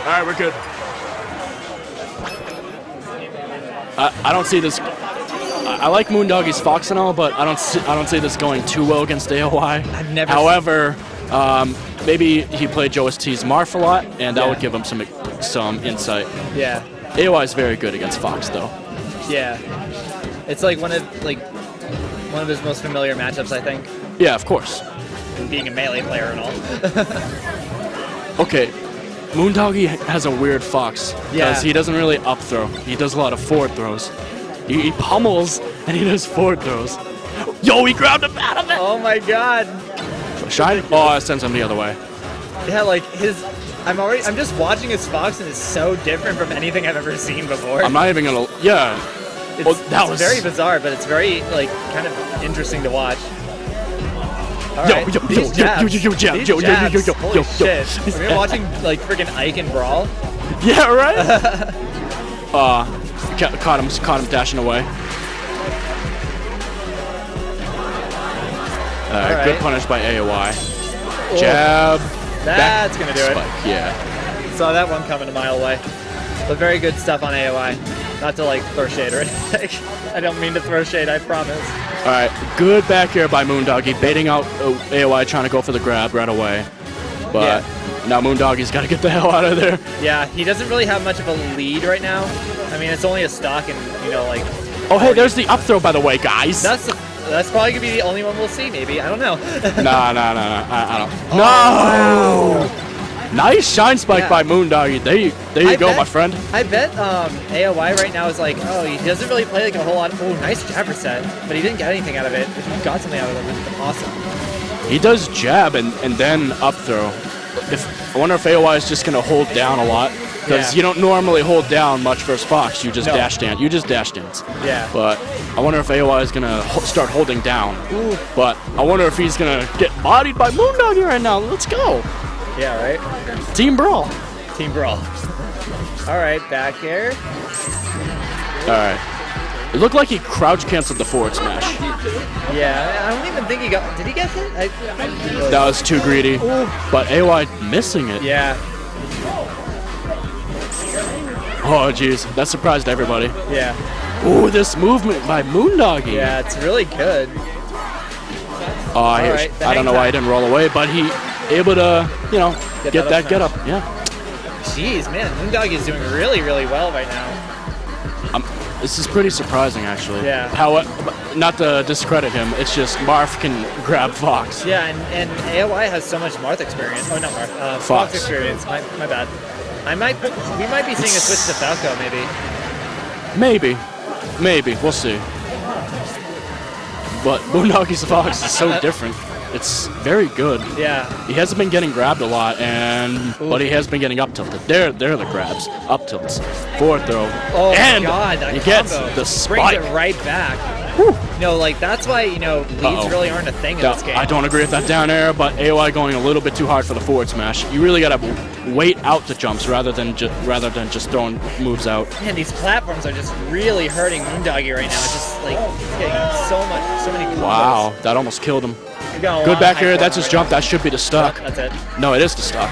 All right, we're good. I, I don't see this. I, I like Moon Doggie's Fox and all, but I don't see, I don't see this going too well against AOI. I've never However, um, maybe he played Joe T's Marth a lot, and that Yeah. would give him some some insight. Yeah, AOI is very good against Fox, though. yeah. It's like one of like one of his most familiar matchups, I think, Yeah, of course. being a melee player and all. Okay, Moon Doggie has a weird Fox because Yeah. he doesn't really up throw. He does a lot of forward throws. He, he pummels and he does forward throws. Yo, he grabbed him out of it. Oh my god. Shine. Oh, it sends him the other way. Yeah, like his. I'm already. I'm just watching his fox, and it's so different from anything I've ever seen before. I'm not even gonna. Yeah. It's, Oh, that it's was- very bizarre, but it's very like kind of interesting to watch. Yo, right, yo, yo, yo, yo, yo, jab, yo, yo, yo, yo, yo, yo, yo. shit. Are we watching like freaking Ike and Brawl? Yeah, right. uh, ca- caught him. Caught him dashing away. Uh, All Good punish by AOI. Jab. That's gonna do it. Yeah. Saw that one coming a mile away. But very good stuff on AOI. Not to like throw shade or anything. I don't mean to throw shade, I promise. All right, good back here by Moon Doggie, baiting out uh, AOI, trying to go for the grab right away. But now Moon Doggie's got to get the hell out of there. Yeah, he doesn't really have much of a lead right now. I mean, it's only a stock and, you know, like, Oh, hey, there's the up throw, by the way, guys. that's the, that's probably gonna be the only one we'll see, maybe. I don't know. Nah, nah, nah, nah. I, I don't. No! Nice shine spike Yeah. by Moon Doggie. There you, there you I go, bet- my friend. I bet um, AOI right now is like, oh, he doesn't really play like a whole lot. Oh, nice jab reset, but he didn't get anything out of it. If he got something out of it, it would be awesome. He does jab and, and then up throw. If I wonder if AOI is just gonna hold down a lot because Yeah. you don't normally hold down much versus Fox. You just No. dash dance. You just dash dance. Yeah. But I wonder if AOI is gonna ho- start holding down. Ooh. But I wonder if he's gonna get bodied by Moon Doggie right now. Let's go. Yeah, right? Team Brawl. Team Brawl. All right, back air. All right. It looked like he crouch canceled the forward smash. Yeah, I don't even think he got. Did he get it? I, I, That was too greedy. But AOI missing it. yeah, Oh, jeez. That surprised everybody. yeah, Ooh, this movement by Moon Doggie. yeah. It's really good. Oh, he right, I don't hang know why he didn't roll away, but he able to, you know, Get get, that that get up. Yeah. Jeez, man, Moondog is doing really, really well right now. Um, this is pretty surprising, actually. Yeah. How? Not to discredit him, it's just Marth can grab Fox. Yeah, and, and AOI has so much Marth experience. Oh, not Marth. Uh, Fox. Fox. experience. My, my bad. I might. We might be seeing a switch to Falco, maybe. Maybe, maybe we'll see. But Moon Doggie's Fox is so different. It's very good. Yeah. He hasn't been getting grabbed a lot, and but he has been getting up tilted. There, there are the grabs, up tilts, forward throw, Oh and God, he gets combo the brings it right back. No, like that's why you know leads Uh-oh. really aren't a thing in No, this game. I don't agree with that down air, but AOI going a little bit too hard for the forward smash. You really gotta wait out the jumps rather than ju- rather than just throwing moves out. Man, these platforms are just really hurting Moon Doggie right now. It's just like getting so much, so many combos. Wow, that almost killed him. We got a Good back air. That's his jump. That should be the stock. That's it. No, it is the stock.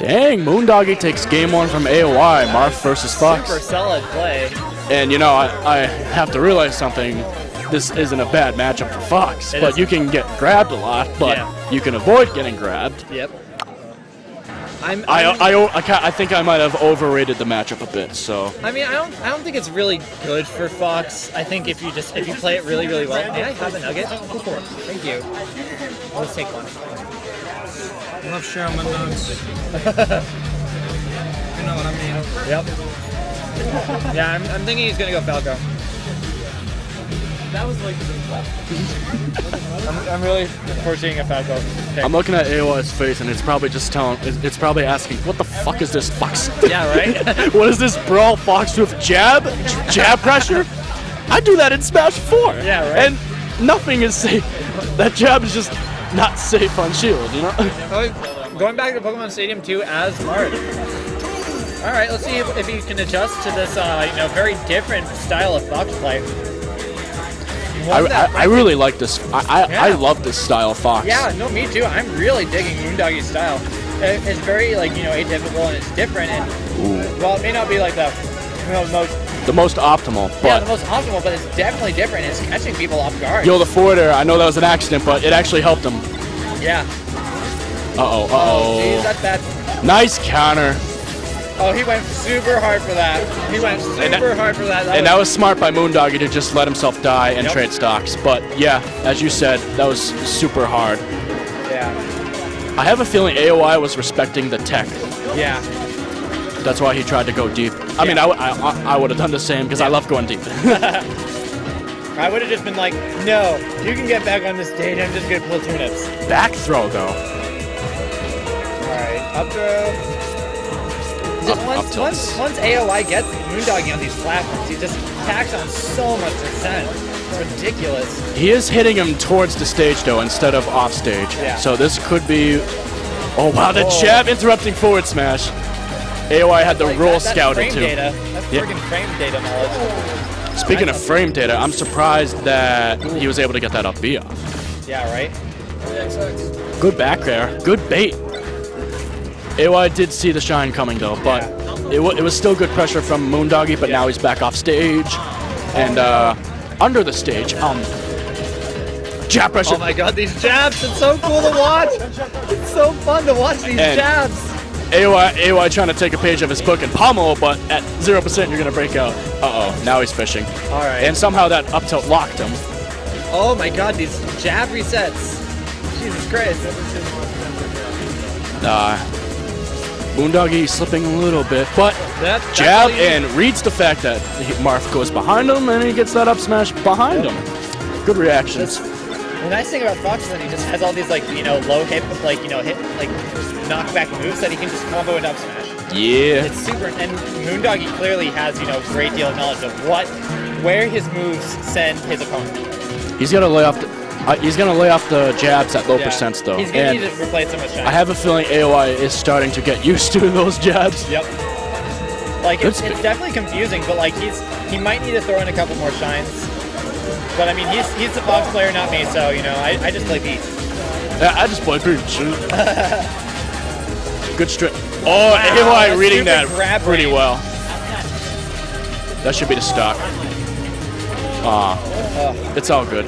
Dang, Moon Doggie takes game one from AOI. Marth versus Fox. Super solid play. And you know, I, I have to realize something. This isn't a bad matchup for Fox, It but isn't. you can get grabbed a lot, but Yeah. you can avoid getting grabbed. Yep. I'm, I, I'm- I, I, ca- I think I might have overrated the matchup a bit. So I mean, I don't, I don't think it's really good for Fox. I think if you just, if you play it really, really well. May I have a nugget? Go for it. Thank you. Let's take one. I Love sharing my nugs. you know what I mean? Yep. Yeah, I'm, I'm thinking he's gonna go Falco. That was like. I'm, I'm really foreseeing a Falco. pick. I'm looking at AOI's face, and it's probably just telling. It's, it's probably asking, "What the fuck is this Fox? Yeah, right? what is this brawl Fox with jab, jab pressure? I do that in Smash 4. Yeah, right. And nothing is safe. That jab is just not safe on Shield. You know. Going back to Pokemon Stadium 2 as Marth. All right, let's see if, if he can adjust to this, uh, you know, very different style of Fox play. I, I, I really like this. I, I, I love this style Fox. Yeah, no, me too. I'm really digging Moon Doggie's style. it's very like you know atypical and it's different. And well, it may not be like the you know, most The most optimal, yeah but the most optimal, but it's definitely different. It's catching people off guard. yo, the forwarder. I know that was an accident, but it actually helped him. yeah. Uh oh. Uh Oh, geez, that's bad. Nice counter, Oh, he went super hard for that. He went super that- hard for that. that and that was smart by Moon Doggie to just let himself die and Yep. trade stocks. But yeah, as you said, that was super hard. yeah, I have a feeling AOI was respecting the tech. yeah. That's why he tried to go deep. I mean, I, w- I, I- would have done the same because I love going deep. I would have just been like, no, you can get back on the stage. I'm just gonna pull ups. Back throw though. All right, up throw. Just Up- once, up once, once AOI gets Moon Doggie on these platforms, he just packs on so much percent. It's ridiculous. He is hitting him towards the stage though instead of off stage. Yeah. So this could be. Oh wow, the Oh. jab interrupting forward smash. AOI had the Like, roll that, that's scouted frame too. data. That's Yeah. freaking frame data knowledge. Speaking of frame data, I'm surprised that he was able to get that up B off. Yeah, right. Good back there. Good bait. AOI did see the shine coming though, but it, it was still good pressure from Moon Doggie, but now he's back off stage. And uh, under the stage, um, jab pressure. Oh my god, these jabs! It's so cool to watch. It's so fun to watch these And- jabs. AOI, AOI trying to take a page of his book and pummel, but at 0% you're going to break out. Uh-oh, now he's fishing. All right. And somehow that up tilt locked him. oh my god, these jab resets. Jesus Christ. Uh, Moon Doggie slipping a little bit, but That, jab and reads the fact that Marth goes behind him and he gets that up smash behind him. Good reactions. The nice thing about Fox is that he just has all these like you know low hit like you know hit like knockback moves that he can just combo and up smash. Yeah. It's super and Moon Doggie clearly has you know a great deal of knowledge of what where his moves send his opponent. He's gonna lay off the, uh, he's gonna lay off the jabs at low Yeah. percents though. He's gonna And need to replace some with shine. I have a feeling AOI is starting to get used to those jabs. Yep. Like it's, it's definitely confusing, but like he's he might need to throw in a couple more shines. But I mean he's he's the Fox player, not me, so you know I, I just play beat. Yeah, I just play beat. Good strip. Oh, AOI that's reading that pretty range. well. That should be the stock. Ah, it's all good.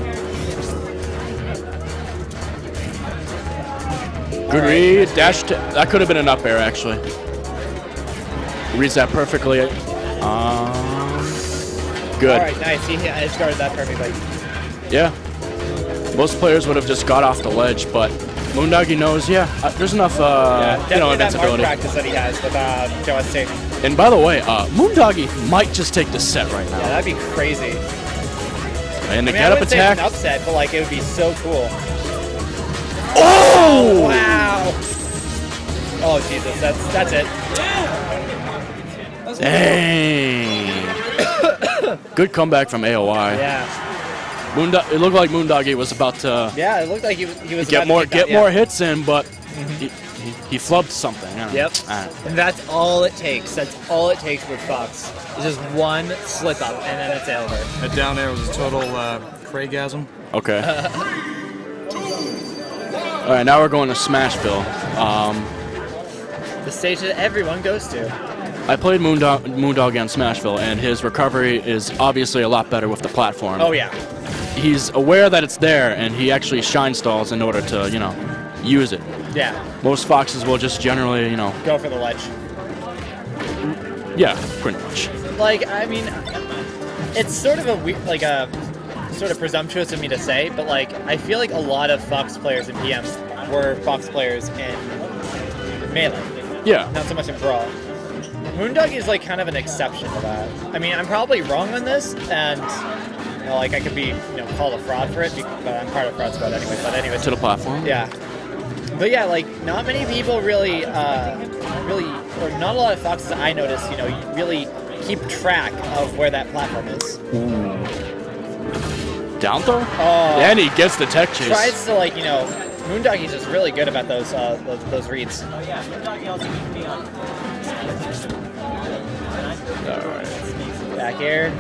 Good read. Dash. T- that could have been an up air actually. Reads that perfectly. Um, good. All right, nice. He edge guarded that perfectly. Yeah. Most players would have just got off the ledge, but Moon Doggie knows, yeah, uh, there's enough, uh, you know, Definitely that mark invincibility. practice that he has with uh, Joe ST. And by the way, uh, Moon Doggie might just take the set right now. Yeah, that'd be crazy. And the I mean, get up wouldn't say it's attack. an upset, but like it would be so cool. Oh! Wow. Oh Jesus, that's that's it. Dang. Good comeback from AOI. Yeah. Moondog- it looked like Moon Doggie was about to Yeah, it looked like he was he was about get to more take that, get yeah. more hits in, but he, he, he flubbed something. I don't know. Yep. And that's all it takes. That's all it takes with Fox. It's just one slip up and then it's over. That down air was a total uh, Craigasm. Okay. All right, now we're going to Smashville. Um, The stage that everyone goes to. I played Moondog, Moondog on Smashville, and his recovery is obviously a lot better with the platform. Oh yeah. He's aware that it's there, and he actually shine stalls in order to, you know, use it. Yeah. Most foxes will just generally, you know, Go for the ledge. yeah, pretty much. Like I mean, it's sort of a we- like a sort of presumptuous of me to say, but like I feel like a lot of Fox players in PM were Fox players in melee. Yeah. not so much in Brawl. Moondog is like kind of an exception to that. I mean, I'm probably wrong on this, and you know, like I could be you know called a fraud for it, but I'm part of Fraud Squad anyway. But anyway, To the platform. yeah. But yeah, like not many people really, uh, really, or not a lot of foxes I notice, you know, really keep track of where that platform is. Down throw. Oh. And he gets the tech chase. Tries to like you know, Moon Doggie's just really good about those uh, those, those reads. Oh yeah, Moon Doggie also keeps me on. All right. Back air.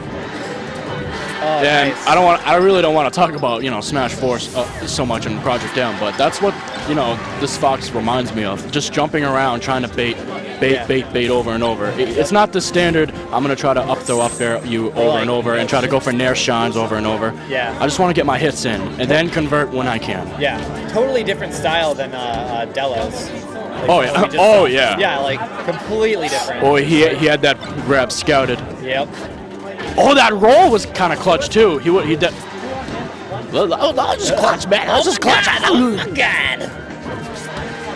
Oh, and nice. I don't want. I really don't want to talk about you know Smash 4 uh, so much in Project M, but that's what you know this Fox reminds me of. Just jumping around trying to bait, bait, Yeah. bait, bait over and over. It- it's not the standard. I'm gonna try to up throw up air you over and over and try to go for nair shines over and over. Yeah. I just want to get my hits in and then convert when I can. Yeah, totally different style than uh, uh, Delos. Like, Oh, yeah. Oh, saw. yeah. Yeah, like completely different. Oh, he he had that grab scouted. Yep. Oh, that roll was kind of clutch too. He would he did. Oh, that was clutch, man. That was just clutch. Oh my god.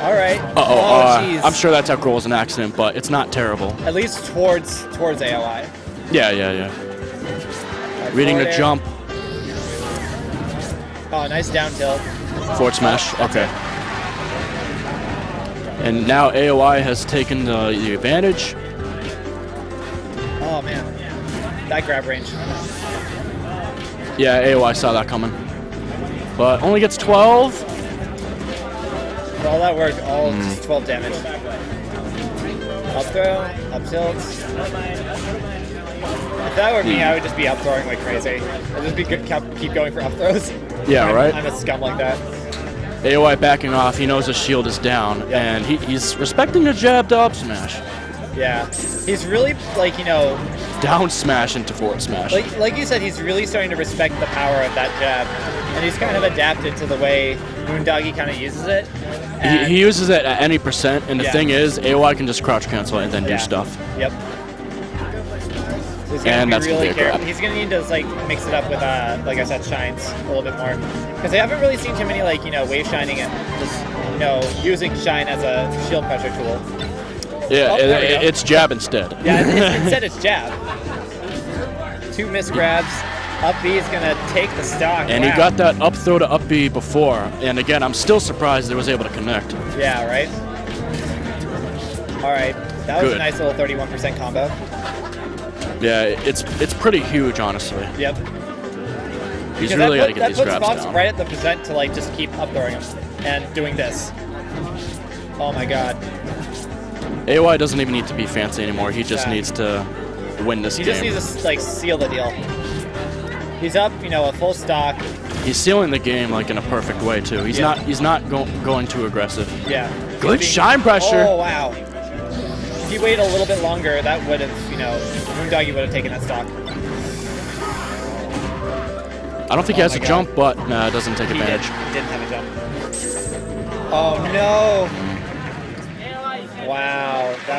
All right. Uh oh, uh, jeez. I'm sure that tech roll was an accident, but it's not terrible. At least towards towards AOI. Yeah, yeah, yeah. Alright, Reading the air. jump, Oh, nice down tilt. forward smash. Okay. And now AOI has taken the, the advantage. Oh man, that grab range. Yeah, AOI saw that coming. But only gets 12. For all that work, all mm. just 12 damage. Up throw, up tilt. If that were me, mm. I would just be up throwing like crazy. I'd just be good, kept- keep going for up throws. Yeah, I'm, right? I'm a scum like that. AOI backing off. He knows his shield is down, Yeah. and he, he's respecting the jab to up smash. Yeah, he's really like you know, Down smash into forward smash. like like you said, he's really starting to respect the power of that jab, and he's kind of adapted to the way Moon Doggie kind of uses it. he, he uses it at any percent, and the Yeah. thing is, AOI can just crouch cancel and then Yeah. do stuff. Yep. So he's gonna And that's gonna really be careful. He's gonna need to like mix it up with, uh, like I said, shines a little bit more, because I haven't really seen too many like you know wave shining and just you know using shine as a shield pressure tool. Yeah, Oh, it- it- it's jab instead. Yeah, it's, instead it's jab. Two miss grabs. Up B is gonna take the stock. And he got that up throw to up B before. And again, I'm still surprised he was able to connect. Yeah, right. All right, that was a nice little 31% combo. Yeah, it's it's pretty huge, honestly. Yep. He's Because really got to get these puts grabs Fox down. right at the percent to like just keep up throwing him and doing this. Oh my god. AOI doesn't even need to be fancy anymore. He just Yeah. needs to win this He game. He just needs to like seal the deal. He's up, you know, a full stock. He's sealing the game like in a perfect way too. He's Yeah. not he's not go, going too aggressive. Yeah. Good He's shine pressure. Oh wow. If he waited a little bit longer, that would have, you know, Moon Doggie would have taken that stock. I don't think he Oh has a God. jump, but nah, it doesn't take He did. advantage. He didn't have a jump. Oh no. Wow. That